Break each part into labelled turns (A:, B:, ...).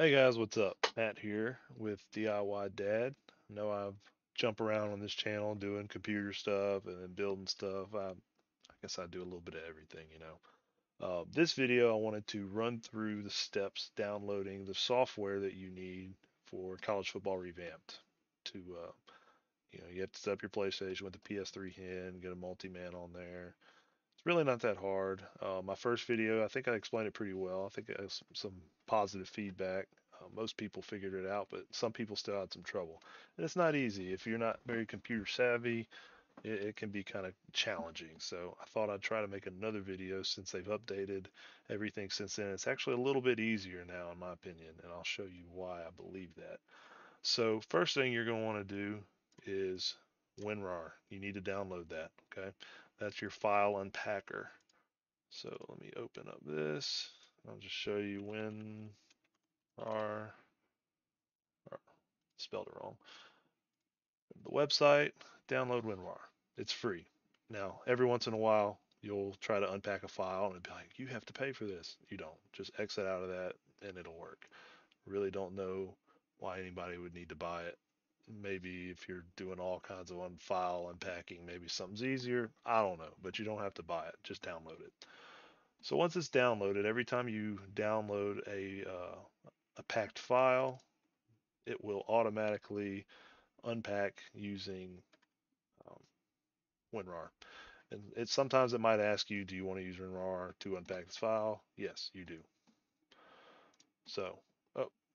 A: Hey guys, what's up? Matt here with DIY Dad. I know I've jump around on this channel doing computer stuff and then building stuff. I, I guess I do a little bit of everything, you know. Uh, this video, I wanted to run through the steps downloading the software that you need for College Football Revamped. To, uh, you know, you have to set up your PlayStation with the PS3 HEN, get a multi-man on there. It's really not that hard. Uh, my first video, I think I explained it pretty well. I think it has some positive feedback. Uh, most people figured it out, but some people still had some trouble. And it's not easy. If you're not very computer savvy, it, it can be kind of challenging. So I thought I'd try to make another video since they've updated everything since then. It's actually a little bit easier now, in my opinion, and I'll show you why I believe that. So first thing you're going to want to do is WinRAR. You need to download that, okay? That's your file unpacker. So let me open up this. I'll just show you WinRAR. Spelled it wrong. The website, download WinRAR. It's free. Now, every once in a while, you'll try to unpack a file and be like, you have to pay for this. You don't. Just exit out of that and it'll work. Really don't know why anybody would need to buy it maybe if you're doing all kinds of on file unpacking, maybe something's easier. I don't know, but you don't have to buy it. Just download it. So once it's downloaded, every time you download a, uh, a packed file, it will automatically unpack using um, WinRAR. And it sometimes it might ask you, do you want to use WinRAR to unpack this file? Yes, you do. So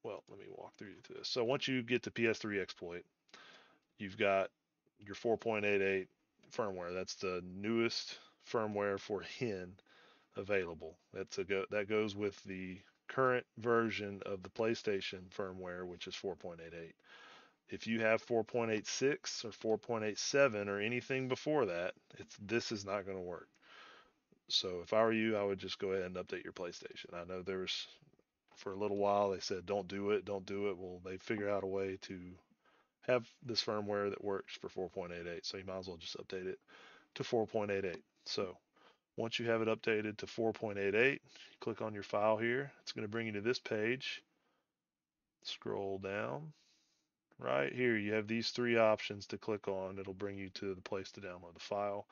A: well, let me walk through this. So once you get to PS3 exploit, you've got your 4.88 firmware. That's the newest firmware for HEN available. That's a go that goes with the current version of the PlayStation firmware, which is 4.88. If you have 4.86 or 4.87 or anything before that, it's this is not going to work. So if I were you, I would just go ahead and update your PlayStation. I know there's for a little while. They said, don't do it, don't do it. Well, they figure out a way to have this firmware that works for 4.88. So you might as well just update it to 4.88. So once you have it updated to 4.88, click on your file here. It's going to bring you to this page. Scroll down. Right here, you have these three options to click on. It'll bring you to the place to download the file.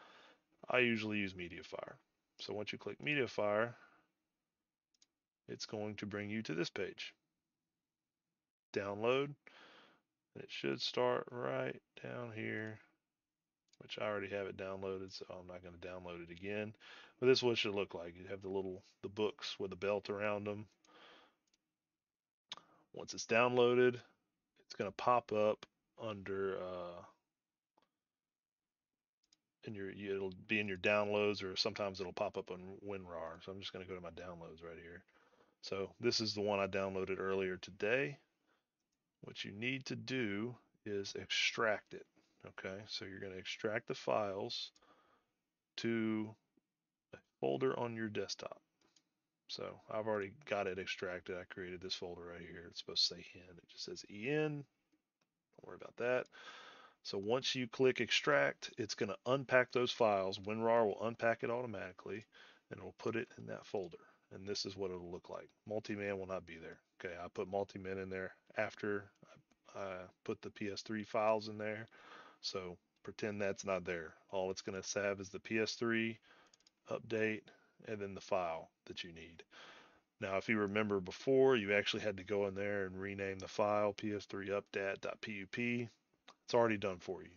A: I usually use MediaFire. So once you click MediaFire, it's going to bring you to this page. Download. It should start right down here, which I already have it downloaded, so I'm not going to download it again. But this is what it should look like. You have the little the books with a belt around them. Once it's downloaded, it's going to pop up under uh, in your it'll be in your downloads or sometimes it'll pop up on WinRAR. So I'm just going to go to my downloads right here. So this is the one I downloaded earlier today. What you need to do is extract it. Okay, so you're going to extract the files to a folder on your desktop. So I've already got it extracted. I created this folder right here. It's supposed to say HEN. It just says EN. Don't worry about that. So once you click extract, it's going to unpack those files. WinRAR will unpack it automatically and it will put it in that folder and this is what it'll look like. Multi-man will not be there. Okay, I put multi-man in there after I put the PS3 files in there. So pretend that's not there. All it's going to have is the PS3 update and then the file that you need. Now, if you remember before, you actually had to go in there and rename the file ps3 updat.pup. It's already done for you.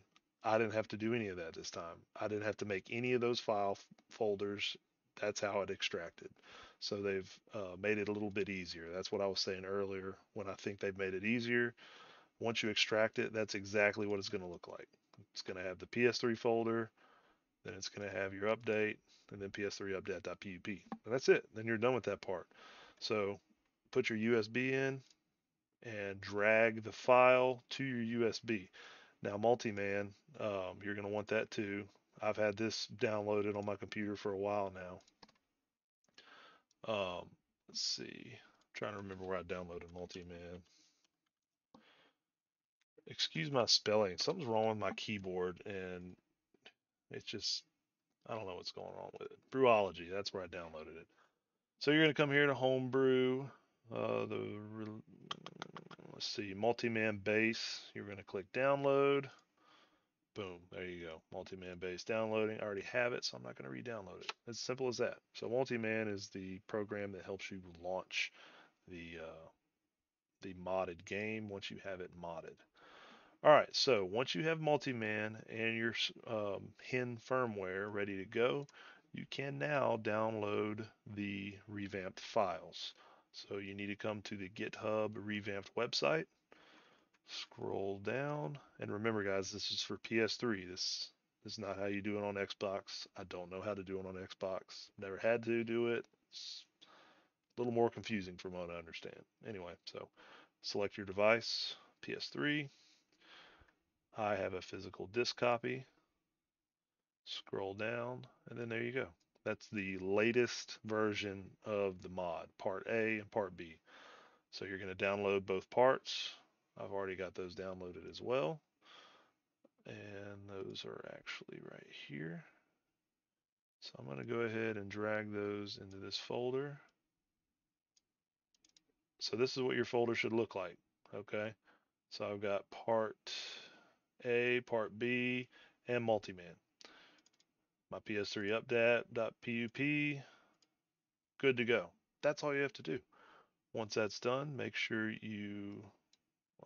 A: I didn't have to do any of that this time. I didn't have to make any of those file folders. That's how it extracted. So they've uh, made it a little bit easier. That's what I was saying earlier when I think they've made it easier. Once you extract it, that's exactly what it's going to look like. It's going to have the PS3 folder, then it's going to have your update, and then PS3 update.pup. And that's it. Then you're done with that part. So put your USB in and drag the file to your USB. Now, multi-man, um, you're going to want that too. I've had this downloaded on my computer for a while now. Um, let's see. I'm trying to remember where I downloaded Multi-Man. Excuse my spelling. Something's wrong with my keyboard, and it's just I don't know what's going on with it. Brewology. That's where I downloaded it. So you're going to come here to Homebrew. Uh, the let's see, multi-man base. You're going to click download. Boom, there you go. Multi-man base downloading. I already have it, so I'm not going to re-download it. As simple as that. So multi-man is the program that helps you launch the uh, the modded game once you have it modded. All right, so once you have multi-man and your um, HEN firmware ready to go, you can now download the revamped files. So you need to come to the GitHub revamped website, scroll down, and remember guys, this is for PS3. This, this is not how you do it on Xbox. I don't know how to do it on Xbox. Never had to do it. It's a little more confusing from what I understand. Anyway, so select your device, PS3. I have a physical disk copy. Scroll down, and then there you go. That's the latest version of the mod, part A and part B. So you're going to download both parts. I've already got those downloaded as well. And those are actually right here. So I'm going to go ahead and drag those into this folder. So this is what your folder should look like. Okay. So I've got part A, part B, and multi-man my PS3 updat.pup, good to go. That's all you have to do. Once that's done, make sure you,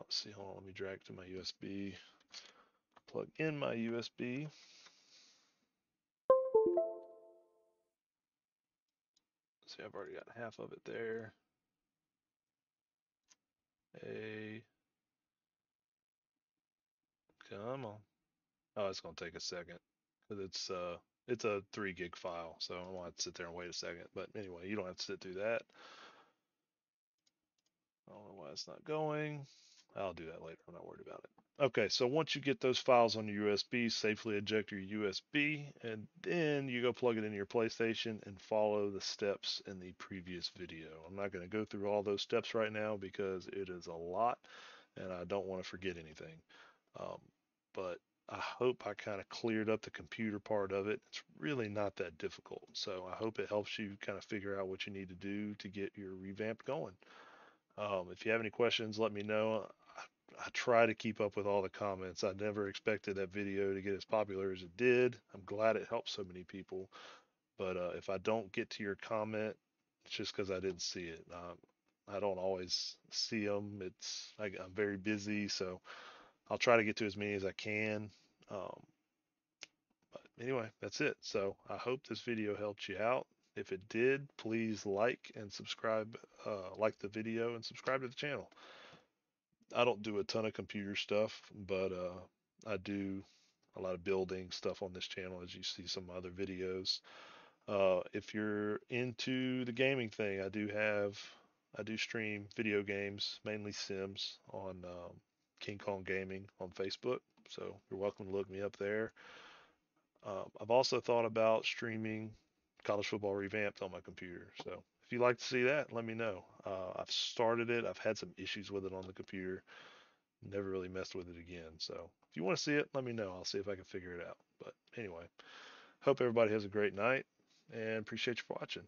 A: let's see, hold on, let me drag to my USB, plug in my USB. See, I've already got half of it there. A, come on. Oh, it's going to take a second because it's uh it's a three gig file, so I want to sit there and wait a second. But anyway, you don't have to sit through that. I don't know why it's not going. I'll do that later. I'm not worried about it. Okay, so once you get those files on your USB, safely eject your USB, and then you go plug it into your PlayStation and follow the steps in the previous video. I'm not going to go through all those steps right now because it is a lot, and I don't want to forget anything. Um, but I hope I kind of cleared up the computer part of it. It's really not that difficult. So I hope it helps you kind of figure out what you need to do to get your revamp going. Um, if you have any questions, let me know. I, try to keep up with all the comments. I never expected that video to get as popular as it did. I'm glad it helped so many people. But uh, if I don't get to your comment, it's just because I didn't see it. Um, I don't always see them. It's I, I'm very busy, so I'll try to get to as many as I can. Um, but anyway, that's it. So I hope this video helped you out. If it did, please like and subscribe, uh, like the video and subscribe to the channel. I don't do a ton of computer stuff, but uh, I do a lot of building stuff on this channel, as you see some other videos. Uh, if you're into the gaming thing, I do have, I do stream video games, mainly Sims, on um, King Kong Gaming on Facebook. So you're welcome to look me up there. Um, I've also thought about streaming college football revamped on my computer. So if you'd like to see that, let me know. Uh, I've started it. I've had some issues with it on the computer. Never really messed with it again. So if you want to see it, let me know. I'll see if I can figure it out. But anyway, hope everybody has a great night and appreciate you for watching.